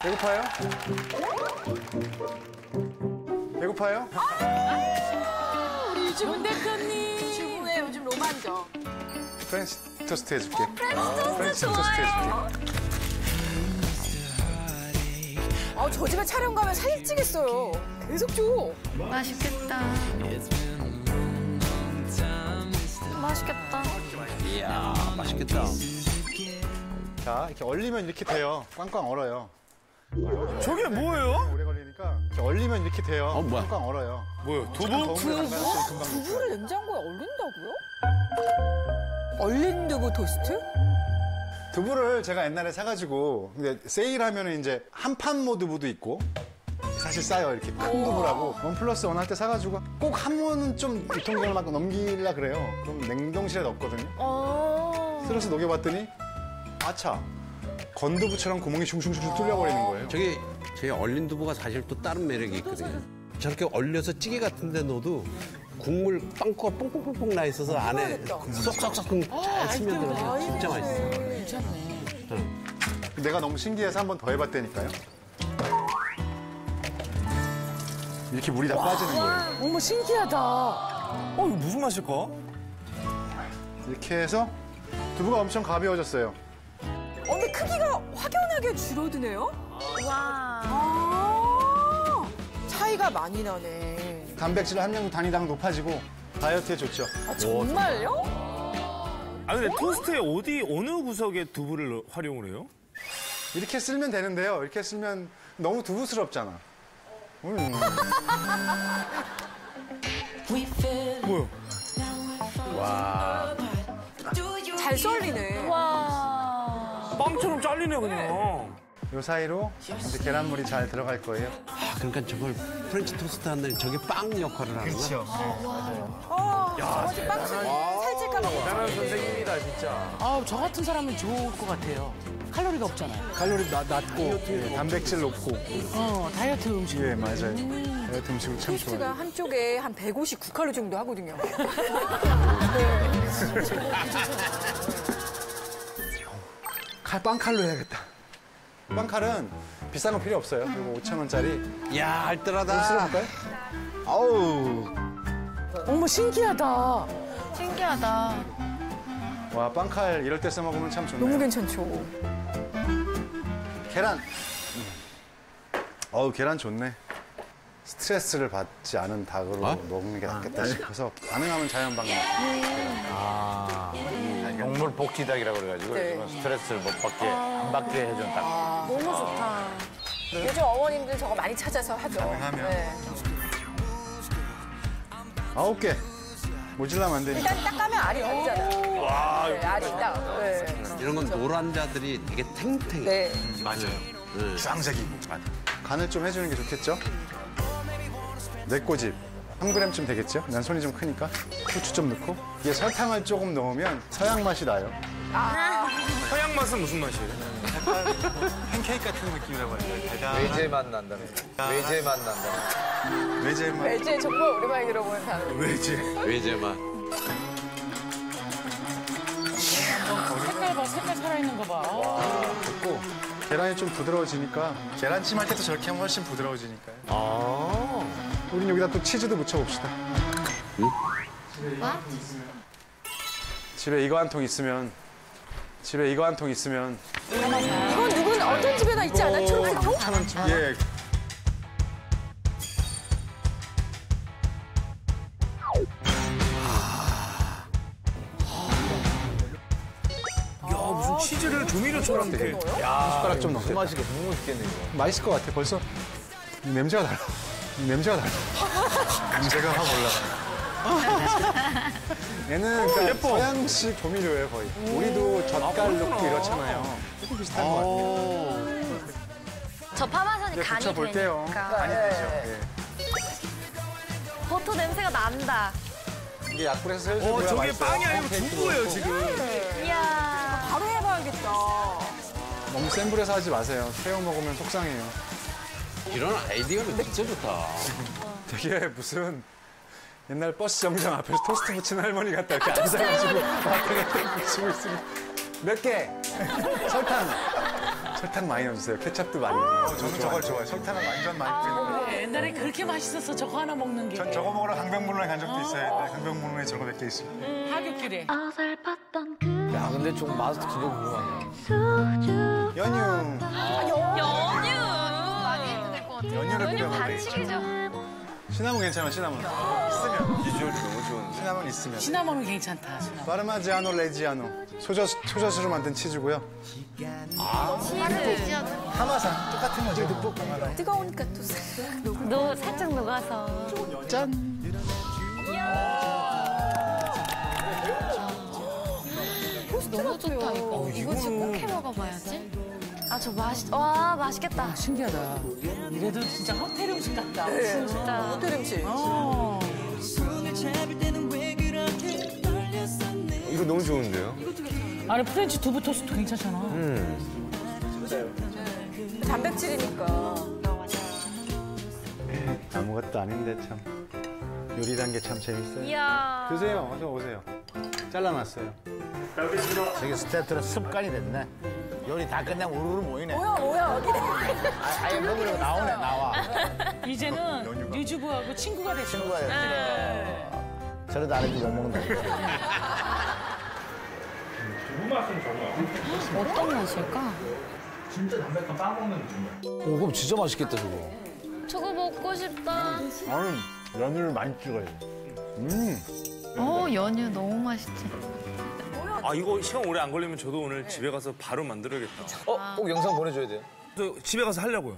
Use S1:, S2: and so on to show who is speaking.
S1: 배고파요? 배고파요?
S2: 우리 유지문 대표님.
S3: 주부의 요즘 로만져.
S1: 프렌치 토스트 해줄게.
S3: 프렌치
S1: 토스트 해줄게.
S3: 아, 저 집에 촬영 가면 사진 찍겠어요. 계속 줘.
S4: 맛있겠다. 맛있겠다.
S5: 이야, 맛있겠다.
S1: 자, 이렇게 얼리면 이렇게 돼요. 꽝꽝 얼어요.
S6: 저게 뭐예요?
S1: 오래 걸리니까 이렇게 얼리면 이렇게 돼요.
S5: 어, 뭐야?
S1: 꽝꽝 얼어요.
S6: 뭐요? 두부?
S1: 금방
S3: 두부를 냉장고에 얼린다고요? 얼린 두부 토스트?
S1: 두부를 제가 옛날에 사가지고 근데 세일하면 이제 한판모 두부도 있고 사실 싸요 이렇게 큰 두부라고 원 플러스 원 할 때 사가지고 꼭 한 모는 좀 유통기한을 막 넘기려 그래요 그럼 냉동실에 넣었거든요
S3: 어.
S1: 쓸어서 녹여봤더니 아차 건두부처럼 구멍이 슝슝슝 뚫려버리는 거예요
S5: 저게 제 얼린 두부가 사실 또 다른 매력이 있거든요. 저렇게 얼려서 찌개 같은 데 넣어도 국물 빵꾸가 뽕뽕뽕뽕 나 있어서 안에 쏙쏙쏙 잘 스며들어서 진짜 맛있어요.
S1: 내가 너무 신기해서 한 번 더 해봤다니까요 이렇게 물이 다 빠지는 거예요
S3: 어머, 신기하다.
S6: 어, 이거 무슨 맛일까?
S1: 이렇게 해서 두부가 엄청 가벼워졌어요
S3: 어, 근데 크기가 확연하게 줄어드네요?
S4: 와.
S3: 아, 차이가 많이 나네.
S1: 단백질 함량 단위당 높아지고 다이어트에 좋죠
S3: 아, 정말요?
S6: 아, 근데 토스트에 어디, 어느 구석에 두부를 활용을 해요?
S1: 이렇게 쓸면 되는데요. 이렇게 쓰면 너무 두부스럽잖아. 음.
S6: 뭐요?
S3: 잘 썰리네.
S4: 와.
S6: 빵처럼 잘리네, 그냥.
S1: 요 사이로 이제 계란물이 잘 들어갈 거예요.
S5: 아, 그러니까 저걸 프렌치 토스트 한다니 저게 빵 역할을 하는 거야?
S3: 아, 저거지 빵 살찔까봐.
S6: 대단한 선생님이다, 진짜.
S2: 아, 저 같은 사람은 좋을 것 같아요. 칼로리가 없잖아요.
S1: 칼로리 낮, 낮고 예, 단백질 높고.
S2: 어, 다이어트 음식.
S1: 예, 맞아요. 다이어트 음식은 참
S3: 토스트가
S1: 좋아요.
S3: 한쪽에 한 159칼로 정도 하거든요.
S1: 칼, 빵칼로 해야겠다. 빵칼은 비싼 거 필요 없어요. 그리고 5천 원짜리.
S5: 이야, 알뜰하다.
S1: 쓸어볼까요? 아우.
S3: 어머, 신기하다.
S4: 신기하다.
S1: 와, 빵칼 이럴 때 써먹으면 참 좋네요.
S3: 너무 괜찮죠?
S1: 계란. 어우, 계란 좋네. 스트레스를 받지 않은 닭으로
S5: 어?
S1: 먹는 게 낫겠다 싶어서 가능하면 자연방목.
S7: 동물 복지 닭이라고 그래가지고
S3: 네.
S7: 요즘은 스트레스를 못 받게 안 받게 해준 닭.
S3: 너무 좋다. 요즘 어머님들 저거 많이 찾아서 하죠.
S1: 가능하면.
S3: 네.
S1: 아홉 개. 모질라면 안 되니까.
S3: 일단 딱 가면 알이 나오잖아요. 와, 네, 알이 딱. 네.
S5: 이런 건 노란 자들이 되게 탱탱해.
S3: 네.
S1: 주황색이고. 간을 좀 해주는 게 좋겠죠? 내 꼬집. 3g쯤 되겠죠? 난 손이 좀 크니까. 후추 좀 넣고. 이게 설탕을 조금 넣으면 서양 맛이 나요.
S6: 서양 맛은 무슨 맛이에요?
S1: 팬케이크 같은 느낌이라고 할까요? 달달한
S7: 외제 맛 난다네. 외제 맛 난다네.
S1: 외제 맛.
S3: 이제 정말 오랜만에 들어보는 단어.
S1: 외제.
S5: 외제 맛.
S2: 색깔 봐, 색깔 살아있는 거 봐.
S1: 좋고 계란이 좀 부드러워지니까 계란찜 할 때도 저렇게 하면 훨씬 부드러워지니까요.
S5: 아.
S1: 우린 여기다 또 치즈도 묻혀봅시다. 집에 이거 한 통 있으면 집에 이거 한 통 있으면
S3: 이건 누군 어떤 집에나 있지 않아요? 초록색 통?
S1: 천 원쯤 예
S6: 야, 무슨 치즈를 조미료처럼 이렇게.
S1: 숟가락 좀 넣게
S7: 맛이게 너무 맛있겠네 이거.
S1: 맛있을 것 같아 벌써 이 냄새가 달라 이 냄새가 달라 냄새가 확 올라가 얘는 그러니까 서양식 조미료예요 거의 우리도 젓갈 넣고 이렇잖아요 조금 비슷한 것 같아요
S4: 저 파마산이 간이
S1: 붙여볼게요
S4: 되니까.
S1: 많이 되죠 예.
S4: 버터 냄새가 난다.
S1: 이게 약불에서 슬슬
S6: 어,
S1: 구워야
S6: 저게
S1: 맛있어요.
S6: 빵이 아니고 두부예요. 지금.
S4: 이야.
S3: 바로 해봐야겠다.
S1: 너무 센 불에서 하지 마세요 태워 먹으면 속상해요
S5: 이런 아이디어는 진짜 좋다.
S1: 되게 무슨 옛날 버스 정류장 앞에서 토스트 붙이는 할머니 같다 이렇게 앉아가지고 왔다 갔다 붙이고 있으니 몇 개? 설탕 설탕 많이 넣어주세요. 케찹도 많이. 저는 저걸 좋아해요. 설탕을 완전 많이 뿌리는 거.
S2: 옛날에 그렇게 맛있었어. 저거 하나 먹는 게.
S1: 전 저거 먹으러 강변북로에 간 적도 있어요. 강변북로에 저거 몇 개 있어요.
S2: 하굣길에.
S8: 어설펐던 그
S7: 야, 근데 좀 맛 진짜 궁금하네.
S1: 연유.
S4: 연유.
S1: 연유를
S4: 연유
S1: 뿌려 먹어요.
S4: 반칙이죠.
S1: 시나몬 괜찮아, 시나몬. 있으면.
S7: 비주얼이 너무 좋은데.
S1: 시나몬 있으면.
S2: 시나몬은 괜찮다. 시나몬.
S1: 파르마지아노 레지아노. 소젖, 소젖으로 만든 치즈고요.
S4: 치즈.
S1: 파마산. 똑같은 거죠.
S3: 뜨거우니까 또 싹.
S4: 노 살짝 녹아서.
S1: 짠.
S4: 너무 좋다 이거. 이거 지금 꼭 해 먹어봐야지. 아 저 맛있. 와 맛있겠다.
S2: 신기하다. 이래도 진짜 호텔 음식 같다.
S4: 진짜.
S3: 호텔 음식.
S2: 어.
S7: 이거 너무 좋은데요?
S2: 아니 프렌치 두부 토스트 괜찮잖아.
S3: 단백질이니까.
S1: 아무것도 아닌데 참. 요리란 게 참 재밌어요.
S4: 이야.
S1: 드세요. 어서 오세요. 잘라놨어요.
S9: 저게 스태프들은 습관이 됐네. 요리 다 끝나면 우르르 모이네.
S3: 뭐야 뭐야.
S9: 아, 아예 먹으려고 나오네, 나와.
S2: 이제는 류주부하고 친구가 됐어.
S9: 친구가 됐지. 저러다 아래도 못 먹는다.
S4: 어떤 맛일까?
S7: 오, 그럼 진짜 맛있겠다, 저거.
S4: 저거 먹고 싶다.
S1: 나는 연유를 많이 찍어야 돼. 음.
S4: 어 연유 너무 맛있지.
S6: 아 이거 시간 오래 안 걸리면 저도 오늘 집에 가서 바로 만들어야겠다.
S7: 어, 꼭 영상 보내줘야 돼요.
S6: 저 집에 가서 하려고요.